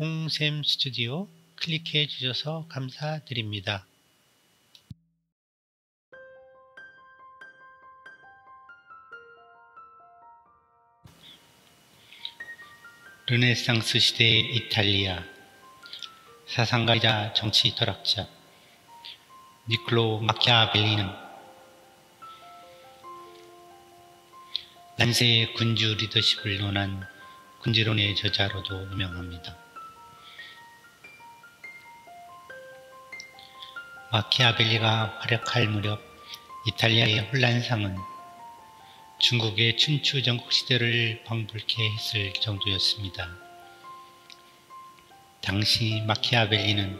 홍샘 스튜디오 클릭해 주셔서 감사드립니다. 르네상스 시대의 이탈리아 사상가이자 정치 철학자 니클로 마키아벨리는 난세의 군주 리더십을 논한 군지론의 저자로도 유명합니다. 마키아벨리가 활약할 무렵 이탈리아의 혼란상은 중국의 춘추 전국 시대를 방불케 했을 정도였습니다. 당시 마키아벨리는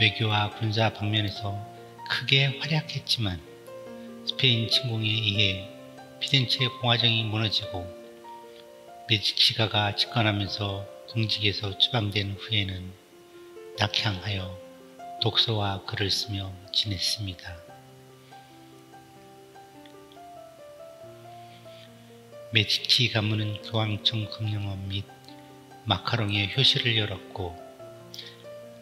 외교와 군사 방면에서 크게 활약했지만 스페인 침공에 의해 피렌체 공화정이 무너지고 메디치가가 집권하면서 공직에서 추방된 후에는 낙향하여 독서와 글을 쓰며 지냈습니다. 메디치 가문은 교황청 금융원 및 마카롱의 효시를 열었고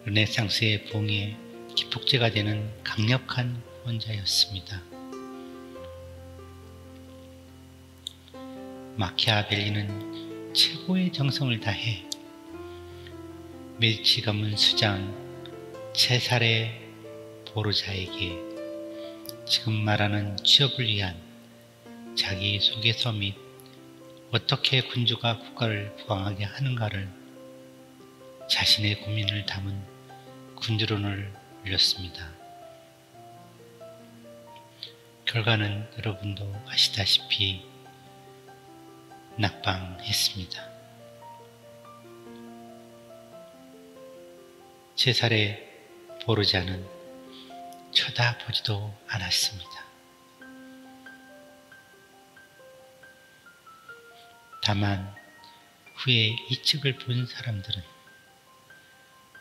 르네상스의 부흥에 기폭제가 되는 강력한 후원자였습니다. 마키아벨리는 최고의 정성을 다해 메디치 가문 수장 체살의 보르자에게 지금 말하는 취업을 위한 자기 소개서 및 어떻게 군주가 국가를 부강하게 하는가를 자신의 고민을 담은 군주론을 올렸습니다. 결과는 여러분도 아시다시피 낙방했습니다. 제살의 보르자는 쳐다보지도 않았습니다. 다만 후에 이 책을 본 사람들은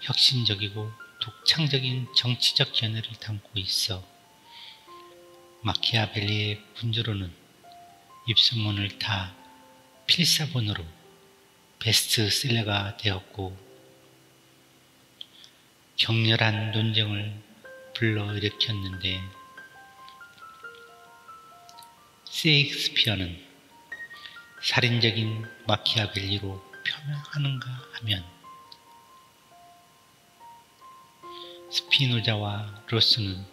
혁신적이고 독창적인 정치적 견해를 담고 있어 마키아벨리의 군주로는 입소문을 타 필사본으로 베스트셀러가 되었고 격렬한 논쟁을 불러일으켰는데 세익스피어는 살인적인 마키아벨리로 표명하는가 하면 스피노자와 로스는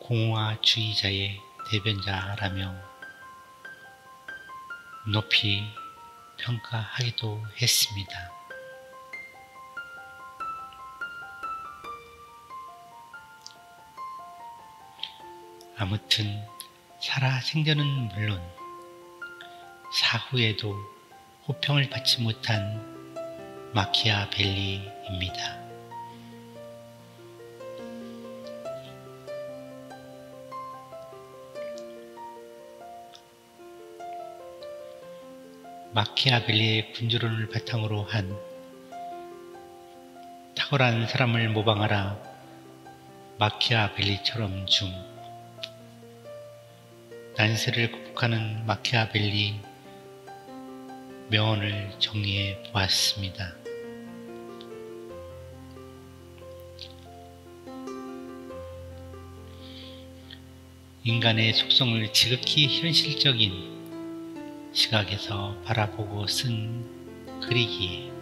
공화주의자의 대변자라며 높이 평가하기도 했습니다. 아무튼 살아 생전은 물론 사후에도 호평을 받지 못한 마키아벨리입니다. 마키아벨리의 군주론을 바탕으로 한 탁월한 사람을 모방하라 마키아벨리처럼 중 난세를 극복하는 마키아벨리 명언을 정리해 보았습니다. 인간의 속성을 지극히 현실적인 시각에서 바라보고 쓴 글이기에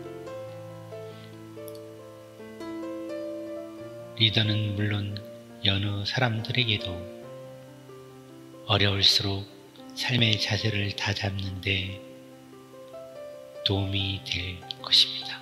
리더는 물론 여느 사람들에게도 어려울수록 삶의 자세를 다잡는데 도움이 될 것입니다.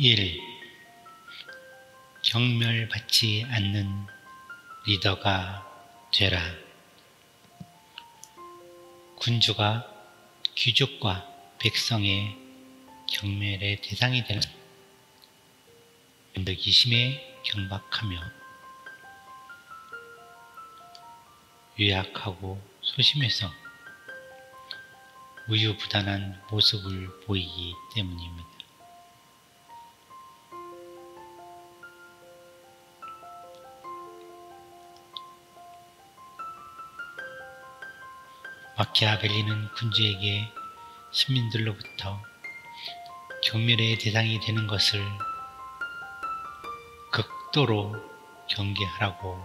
일 경멸받지 않는 리더가 되라. 군주가 귀족과 백성의 경멸의 대상이 되는 면덕이심에 경박하며 유약하고 소심해서 우유부단한 모습을 보이기 때문입니다. 마키아벨리는 군주에게 시민들로부터 경멸의 대상이 되는 것을 극도로 경계하라고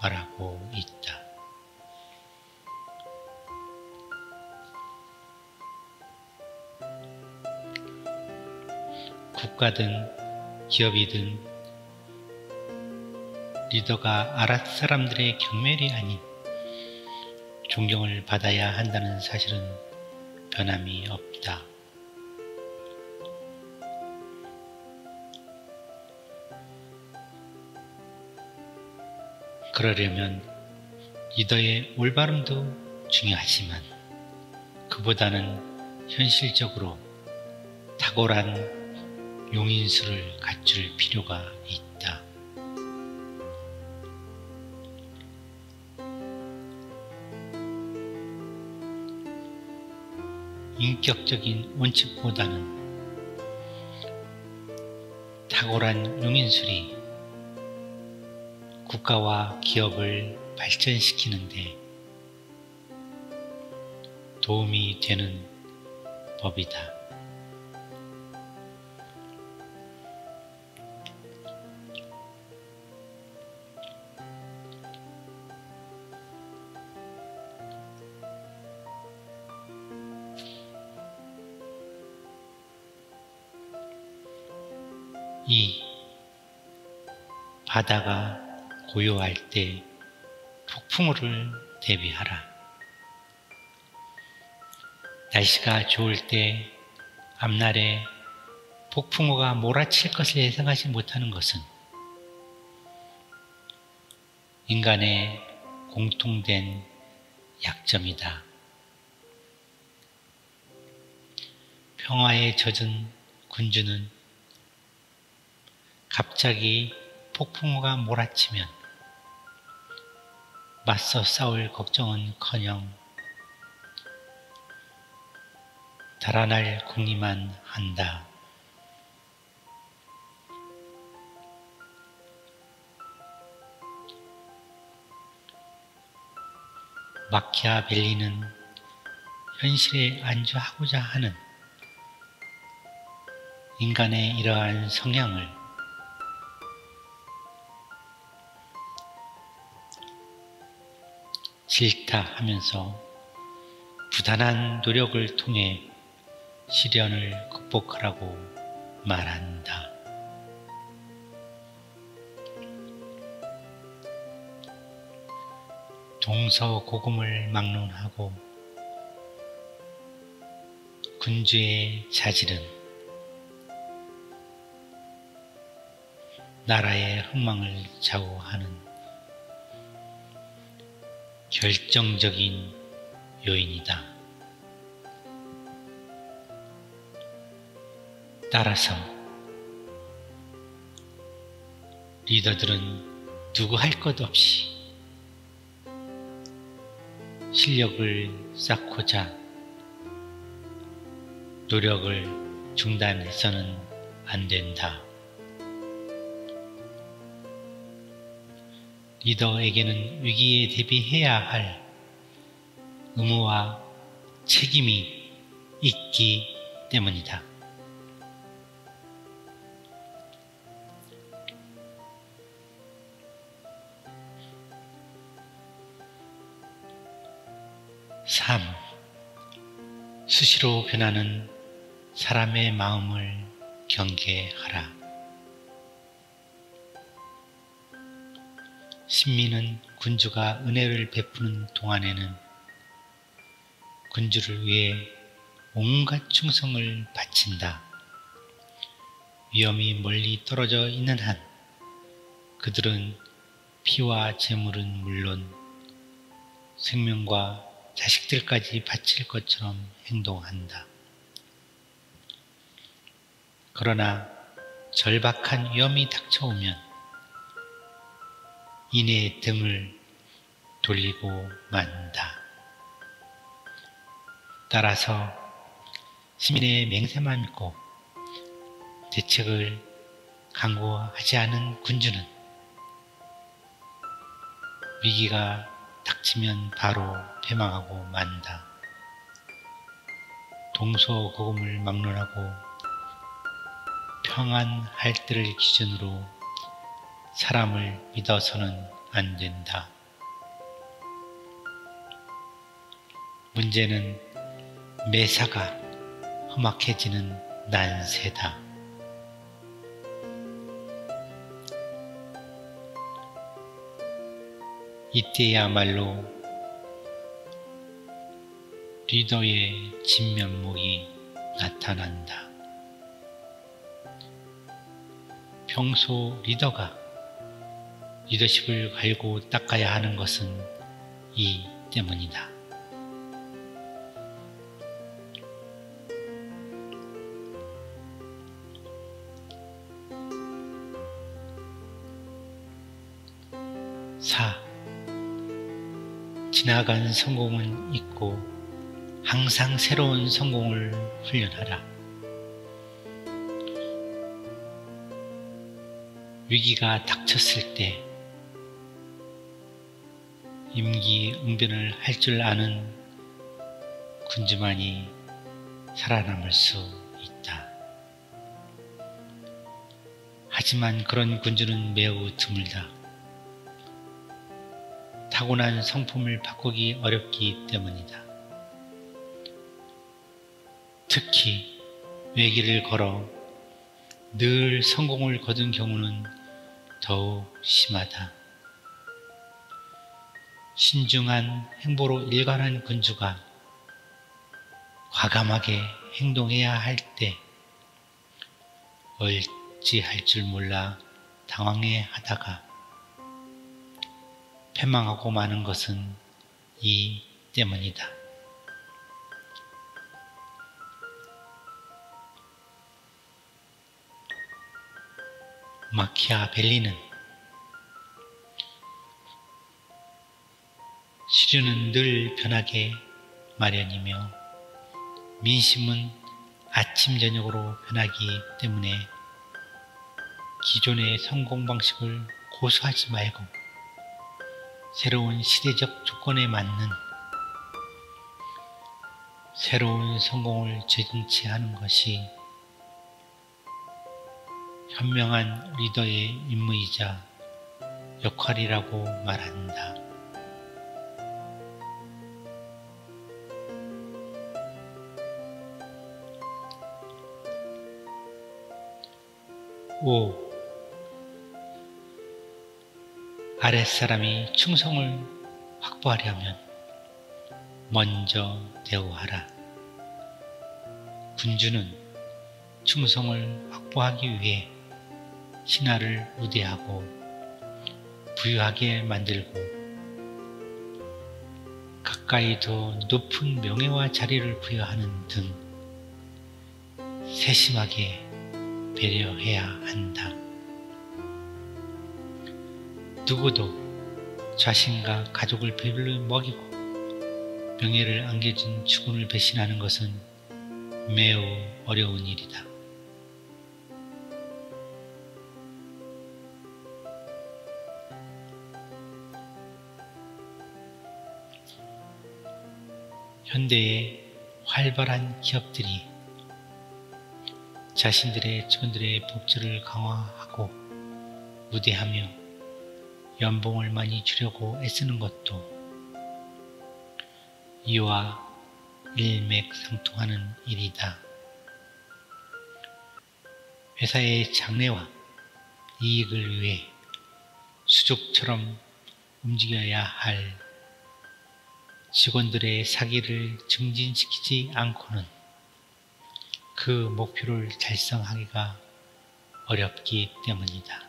말하고 있다. 국가든 기업이든 리더가 아랏 사람들의 경멸이 아닌 존경을 받아야 한다는 사실은 변함이 없다. 그러려면 리더의 올바름도 중요하지만 그보다는 현실적으로 탁월한 용인수를 갖출 필요가 있다. 인격적인 원칙보다는 탁월한 용인술이 국가와 기업을 발전시키는데 도움이 되는 법이다. 바다가 고요할 때 폭풍우를 대비하라. 날씨가 좋을 때 앞날에 폭풍우가 몰아칠 것을 예상하지 못하는 것은 인간의 공통된 약점이다. 평화에 젖은 군주는 갑자기 폭풍우가 몰아치면 맞서 싸울 걱정은커녕 달아날 궁리만 한다. 마키아벨리는 현실에 안주하고자 하는 인간의 이러한 성향을 싫다 하면서 부단한 노력을 통해 시련을 극복하라고 말한다. 동서고금을 막론하고 군주의 자질은 나라의 흥망을 좌우하는 결정적인 요인이다. 따라서 리더들은 누구 할 것 없이 실력을 쌓고자 노력을 중단해서는 안 된다. 리더에게는 위기에 대비해야 할 의무와 책임이 있기 때문이다. 삼, 수시로 변하는 사람의 마음을 경계하라. 신민은 군주가 은혜를 베푸는 동안에는 군주를 위해 온갖 충성을 바친다. 위험이 멀리 떨어져 있는 한 그들은 피와 재물은 물론 생명과 자식들까지 바칠 것처럼 행동한다. 그러나 절박한 위험이 닥쳐오면 이내 등을 돌리고 만다. 따라서 시민의 맹세만 믿고 대책을 강구하지 않은 군주는 위기가 닥치면 바로 패망하고 만다. 동서고금을 막론하고 평안할 때를 기준으로 사람을 믿어서는 안 된다. 문제는 매사가 험악해지는 난세다. 이때야말로 리더의 진면목이 나타난다. 평소 리더가 리더십을 갈고 닦아야 하는 것은 이 때문이다. 사 지나간 성공은 있고 항상 새로운 성공을 훈련하라. 위기가 닥쳤을 때 임기응변을 할 줄 아는 군주만이 살아남을 수 있다. 하지만 그런 군주는 매우 드물다. 타고난 성품을 바꾸기 어렵기 때문이다. 특히 외길을 걸어 늘 성공을 거둔 경우는 더욱 심하다. 신중한 행보로 일관한 군주가 과감하게 행동해야 할 때 얼찌할 줄 몰라 당황해 하다가 패망하고 마는 것은 이 때문이다. 마키아벨리는 시류는 늘 변하게 마련이며 민심은 아침 저녁으로 변하기 때문에 기존의 성공 방식을 고수하지 말고 새로운 시대적 조건에 맞는 새로운 성공을 재진치하는 것이 현명한 리더의 임무이자 역할이라고 말한다. 5. 아랫사람이 충성을 확보하려면 먼저 대우하라. 군주는 충성을 확보하기 위해 신하를 우대하고 부유하게 만들고 가까이 더 높은 명예와 자리를 부여하는 등 세심하게 배려해야 한다. 누구도 자신과 가족을 배불러 먹이고 명예를 안겨준 주군을 배신하는 것은 매우 어려운 일이다. 현대의 활발한 기업들이 자신들의 직원들의 복지를 강화하고 무대하며 연봉을 많이 주려고 애쓰는 것도 이와 일맥상통하는 일이다. 회사의 장래와 이익을 위해 수족처럼 움직여야 할 직원들의 사기를 증진시키지 않고는 그 목표를 달성하기가 어렵기 때문이다.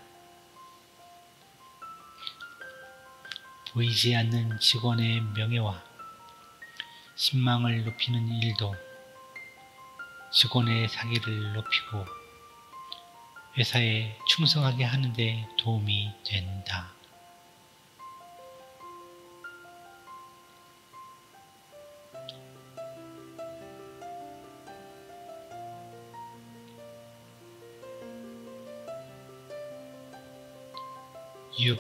보이지 않는 직원의 명예와 신망을 높이는 일도 직원의 사기를 높이고 회사에 충성하게 하는데 도움이 된다. 6.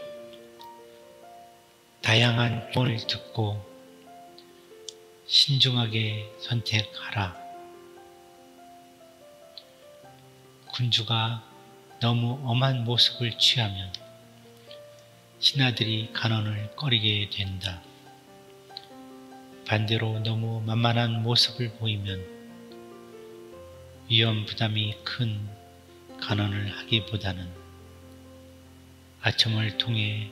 다양한 조언을 듣고 신중하게 선택하라. 군주가 너무 엄한 모습을 취하면 신하들이 간언을 꺼리게 된다. 반대로 너무 만만한 모습을 보이면 위험 부담이 큰 간언을 하기보다는 아첨을 통해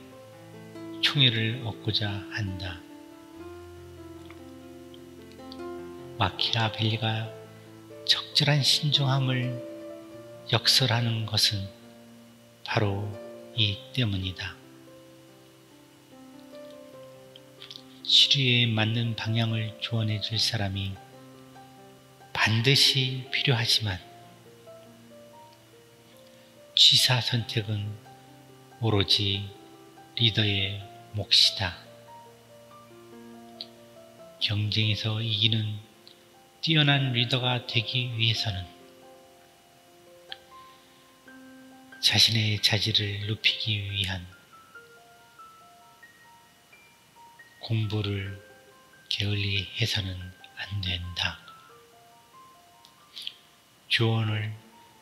총애를 얻고자 한다. 마키아벨리가 적절한 신중함을 역설하는 것은 바로 이 때문이다. 시류에 맞는 방향을 조언해 줄 사람이 반드시 필요하지만 취사 선택은 오로지 리더의 몫이다. 경쟁에서 이기는 뛰어난 리더가 되기 위해서는 자신의 자질을 높이기 위한 공부를 게을리 해서는 안 된다. 조언을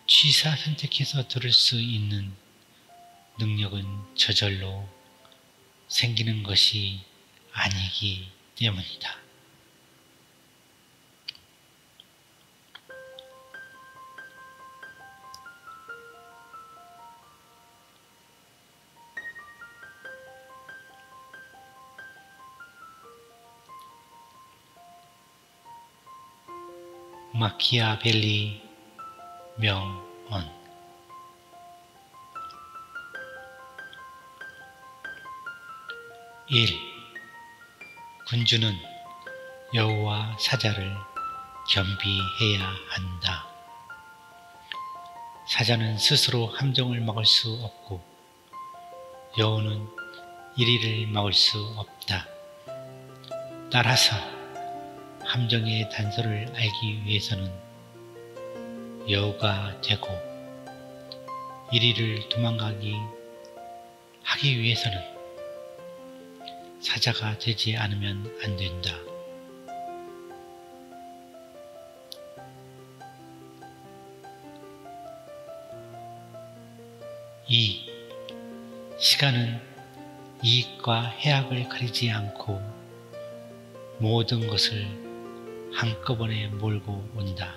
취사 선택해서 들을 수 있는 능력은 저절로 생기는 것이 아니기 때문이다. 마키아벨리 명언 일 군주는 여우와 사자를 겸비해야 한다. 사자는 스스로 함정을 막을 수 없고 여우는 이리를 막을 수 없다. 따라서 함정의 단서를 알기 위해서는 여우가 되고 이리를 도망가기 하기 위해서는 사자가 되지 않으면 안 된다. 이 시간은 이익과 해악을 가리지 않고 모든 것을 한꺼번에 몰고 온다.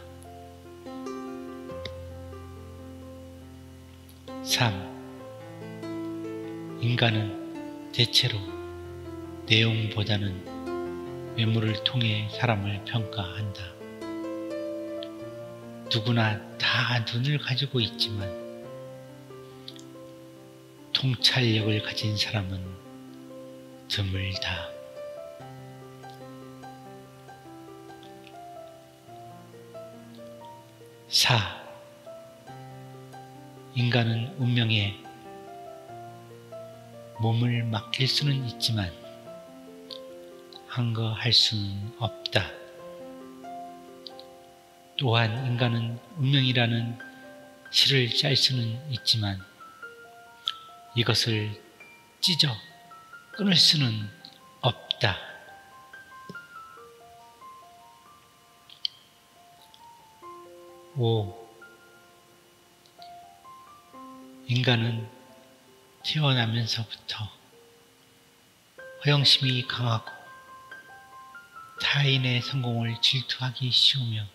3. 인간은 대체로 내용보다는 외모를 통해 사람을 평가한다. 누구나 다 눈을 가지고 있지만 통찰력을 가진 사람은 드물다. 4. 인간은 운명에 몸을 맡길 수는 있지만 한거할 수는 없다. 또한 인간은 운명이라는 실을 짤 수는 있지만 이것을 찢어 끊을 수는 없다. 5. 인간은 태어나면서부터 허영심이 강하고 타인의 성공을 질투하기 쉬우며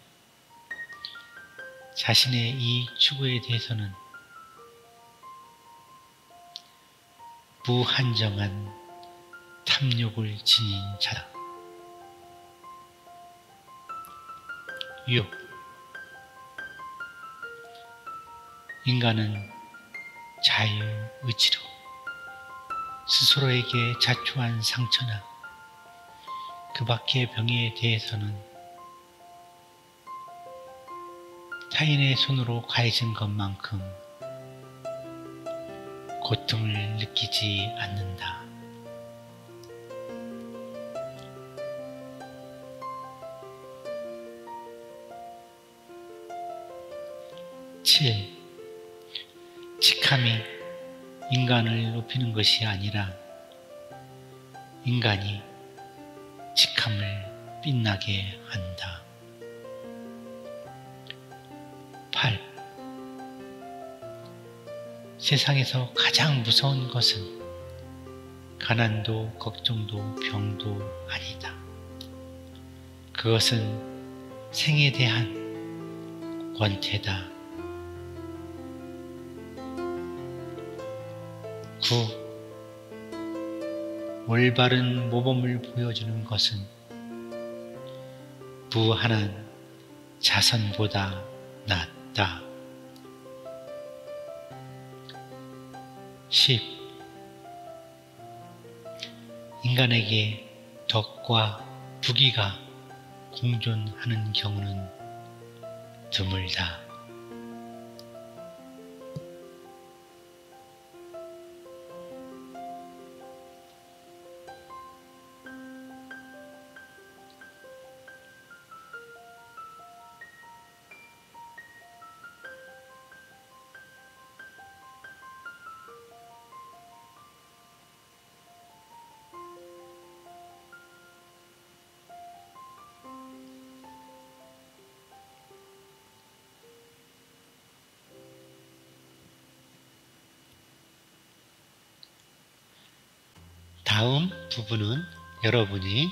자신의 이익 추구에 대해서는 무한정한 탐욕을 지닌 자다. 6. 인간은 자유의지로 스스로에게 자초한 상처나 그 밖의 병에 대해서는 타인의 손으로 가해진 것만큼 고통을 느끼지 않는다. 7. 직함이 인간을 높이는 것이 아니라 인간이 직함을 빛나게 한다. 8. 세상에서 가장 무서운 것은 가난도 걱정도 병도 아니다. 그것은 생에 대한 권태다. 9. 올바른 모범을 보여주는 것은 부하는 자선보다 낫다. 10. 인간에게 덕과 부귀가 공존하는 경우는 드물다. 부분은 여러분이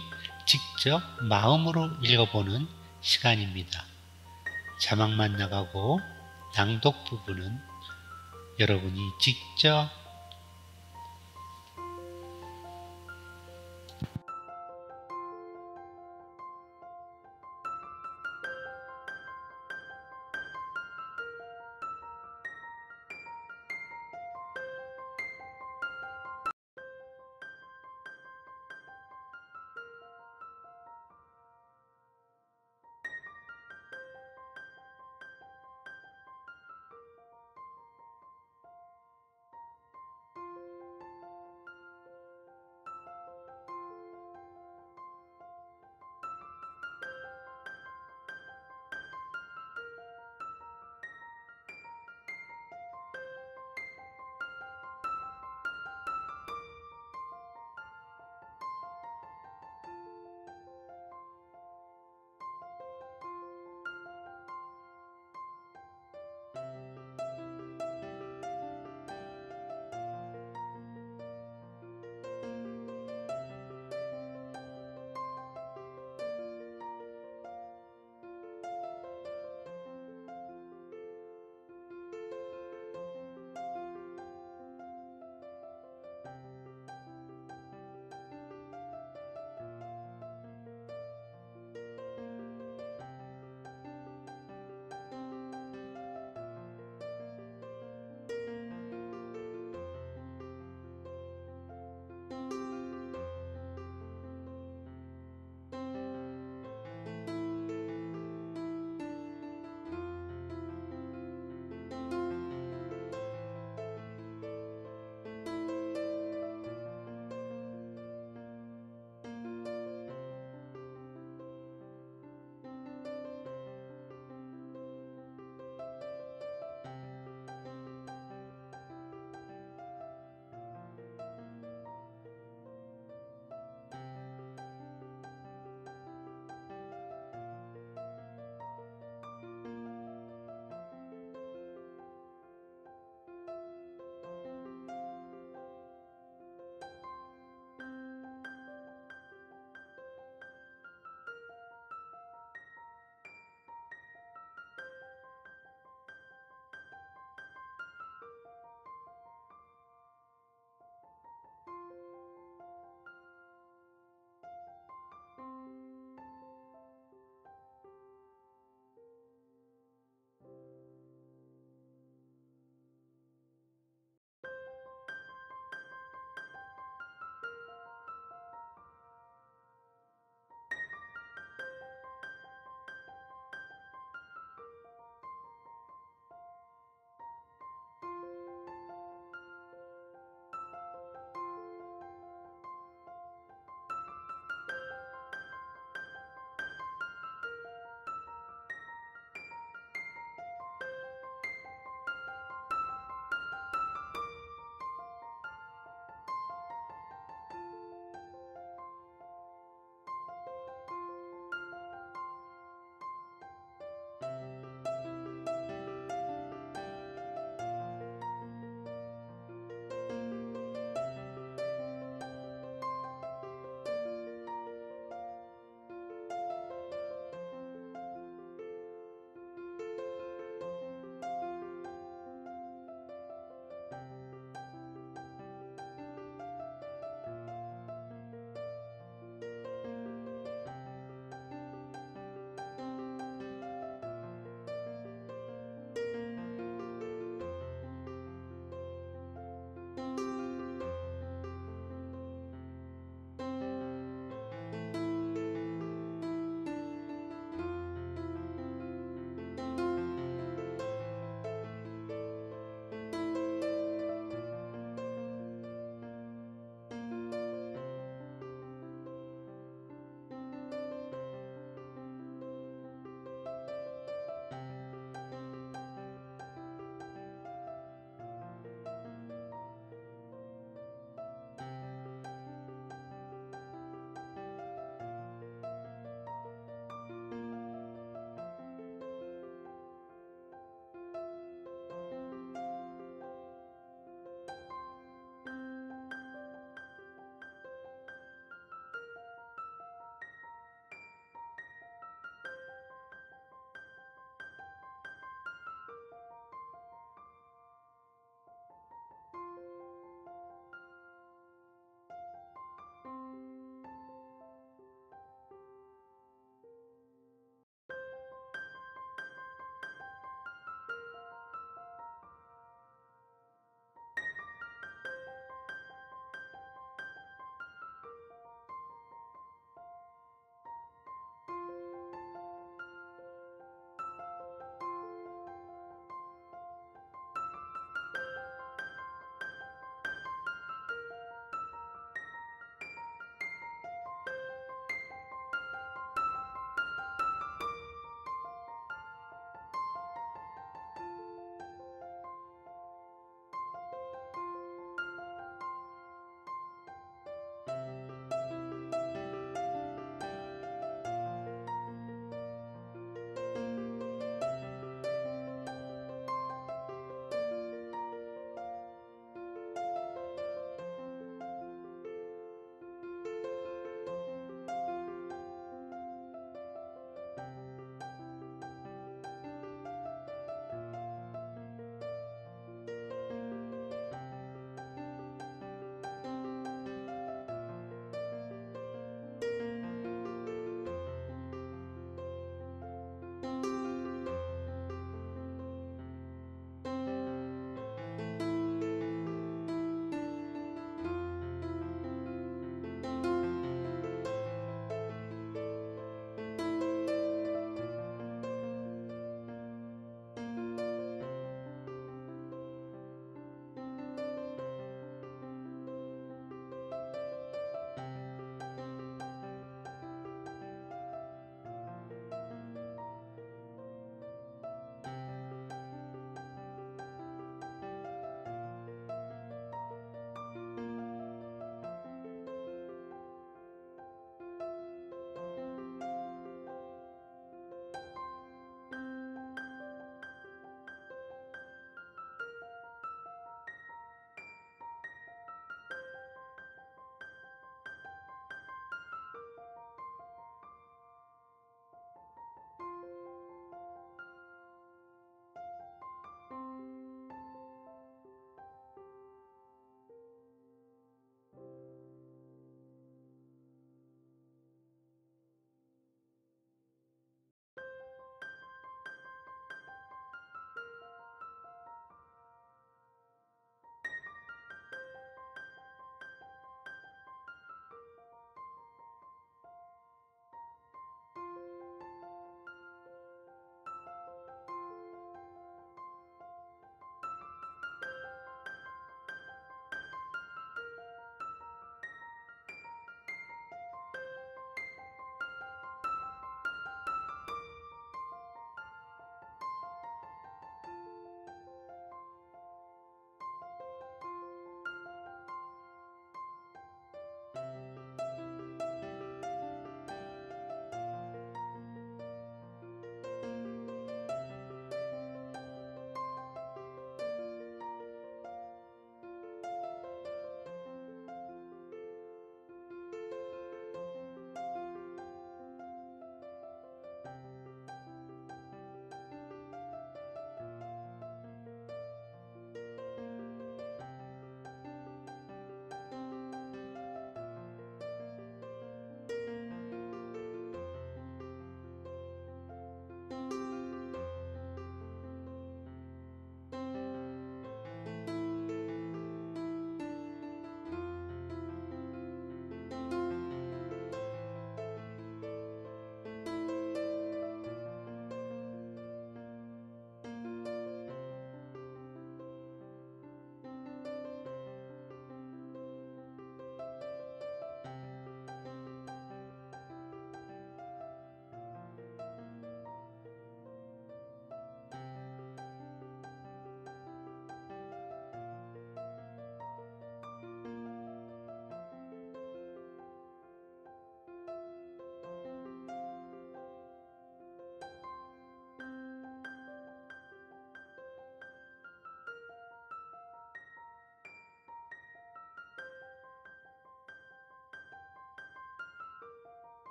직접 마음으로 읽어보는 시간입니다. 자막만 나가고 낭독 부분은 여러분이 직접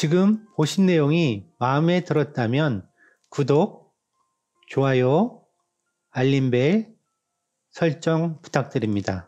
지금 보신 내용이 마음에 들었다면 구독, 좋아요, 알림벨 설정 부탁드립니다.